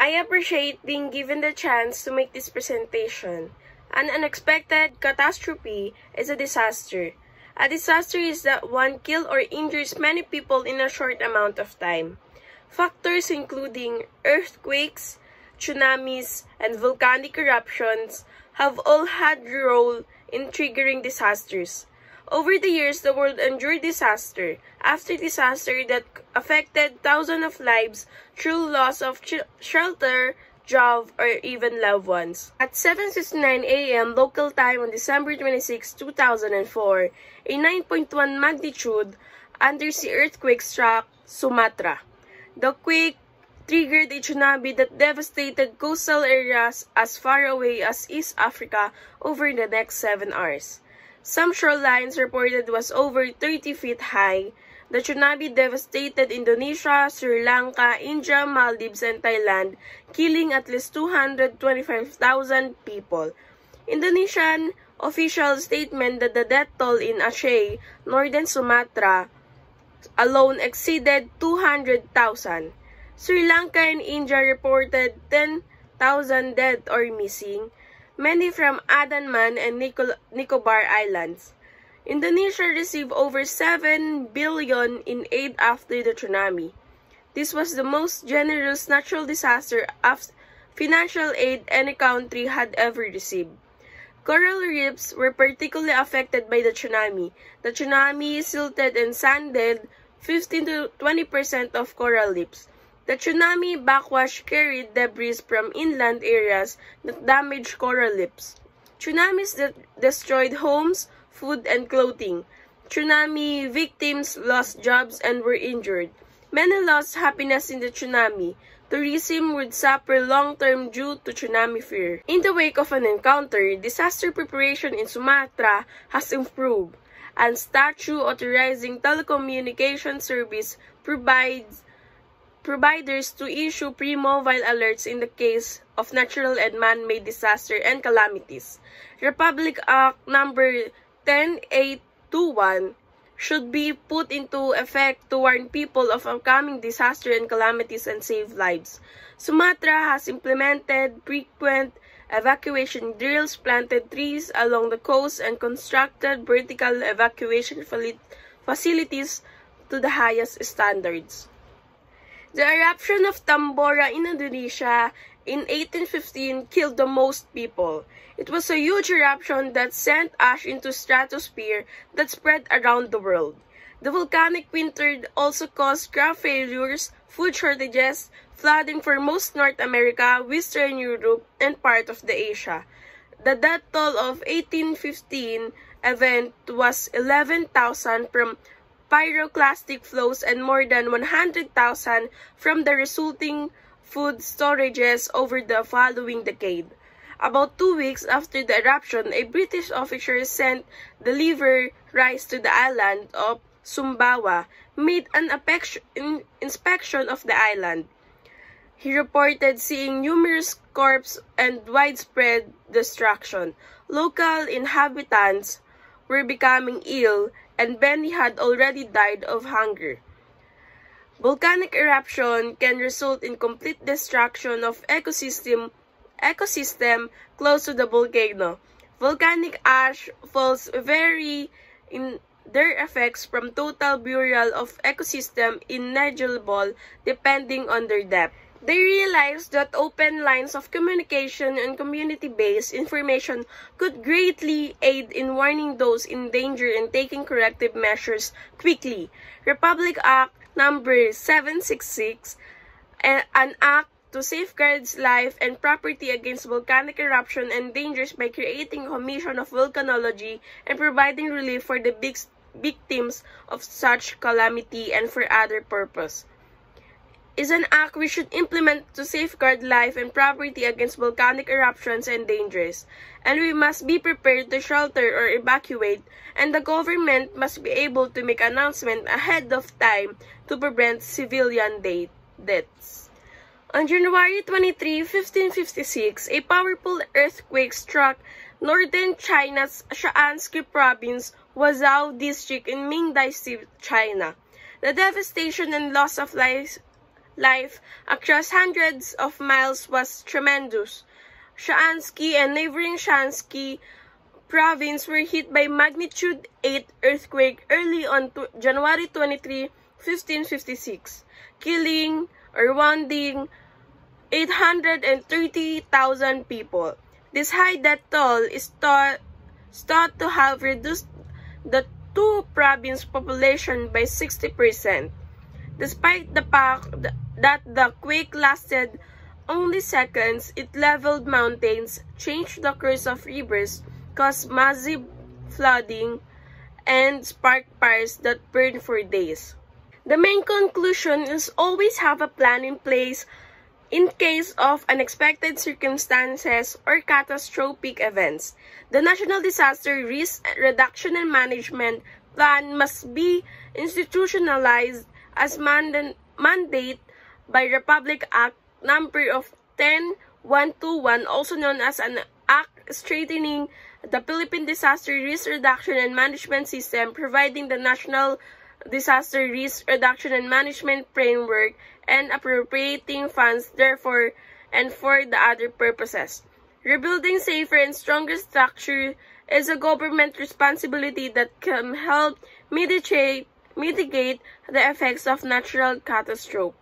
I appreciate being given the chance to make this presentation. An unexpected catastrophe is a disaster. A disaster is that one kills or injures many people in a short amount of time. Factors including earthquakes, tsunamis, and volcanic eruptions have all had a role in triggering disasters. Over the years, the world endured disaster after disaster that affected thousands of lives through loss of shelter, job, or even loved ones. At 7.69 a.m. local time on December 26, 2004, a 9.1 magnitude undersea earthquake struck Sumatra. The quake triggered a tsunami that devastated coastal areas as far away as East Africa over the next seven hours. Some shorelines reported was over 30 feet high. The tsunami devastated Indonesia, Sri Lanka, India, Maldives, and Thailand, killing at least 225,000 people. Indonesian official statement that the death toll in Aceh, northern Sumatra, alone exceeded 200,000. Sri Lanka and India reported 10,000 dead or missing many from Andaman and Nicobar Islands. Indonesia received over 7 billion in aid after the tsunami. This was the most generous natural disaster of financial aid any country had ever received. Coral reefs were particularly affected by the tsunami. The tsunami silted and sanded 15 to 20% of coral reefs. The tsunami backwash carried debris from inland areas that damaged coral reefs. Tsunamis that destroyed homes, food, and clothing. Tsunami victims lost jobs and were injured. Many lost happiness in the tsunami. Tourism would suffer long-term due to tsunami fear. In the wake of an encounter, disaster preparation in Sumatra has improved, and statute authorizing telecommunication service provides providers to issue pre-mobile alerts in the case of natural and man-made disaster and calamities. Republic Act number 10821 should be put into effect to warn people of upcoming disaster and calamities and save lives. Sumatra has implemented frequent evacuation drills, planted trees along the coast, and constructed vertical evacuation facilities to the highest standards. The eruption of Tambora in Indonesia in 1815 killed the most people. It was a huge eruption that sent ash into stratosphere that spread around the world. The volcanic winter also caused crop failures, food shortages, flooding for most North America, Western Europe, and part of the Asia. The death toll of 1815 event was 11,000 from pyroclastic flows and more than 100,000 from the resulting food storages over the following decade. About two weeks after the eruption, a British officer sent the liver rice to the island of Sumbawa, made an inspection of the island. He reported seeing numerous corpses and widespread destruction. Local inhabitants were becoming ill and Benny had already died of hunger. Volcanic eruption can result in complete destruction of ecosystem ecosystem close to the volcano. Volcanic ash falls vary in their effects from total burial of ecosystem in negligible depending on their depth. They realized that open lines of communication and community-based information could greatly aid in warning those in danger and taking corrective measures quickly. Republic Act number 766, an act to safeguard life and property against volcanic eruption and dangers by creating a commission of volcanology and providing relief for the victims of such calamity and for other purpose is an act we should implement to safeguard life and property against volcanic eruptions and dangers, and we must be prepared to shelter or evacuate, and the government must be able to make announcement ahead of time to prevent civilian deaths. On January 23, 1556, a powerful earthquake struck northern China's Shaanxi province, Huazhou district in Ming Dynasty, China. The devastation and loss of lives life across hundreds of miles was tremendous. Shaanxi and neighboring Shanxi province were hit by magnitude 8 earthquake early on January 23, 1556, killing or wounding 830,000 people. This high death toll is thought, thought to have reduced the two province population by 60%. Despite the fact that the quake lasted only seconds, it leveled mountains, changed the course of rivers, caused massive flooding, and sparked fires that burned for days. The main conclusion is always have a plan in place in case of unexpected circumstances or catastrophic events. The National Disaster Risk Reduction and Management Plan must be institutionalized as mandate by Republic Act number of 10121, also known as an act strengthening the Philippine Disaster Risk Reduction and Management System, providing the National Disaster Risk Reduction and Management Framework, and appropriating funds therefore and for the other purposes. Rebuilding safer and stronger structure is a government responsibility that can help mitigate, mitigate the effects of natural catastrophe.